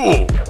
Ooh.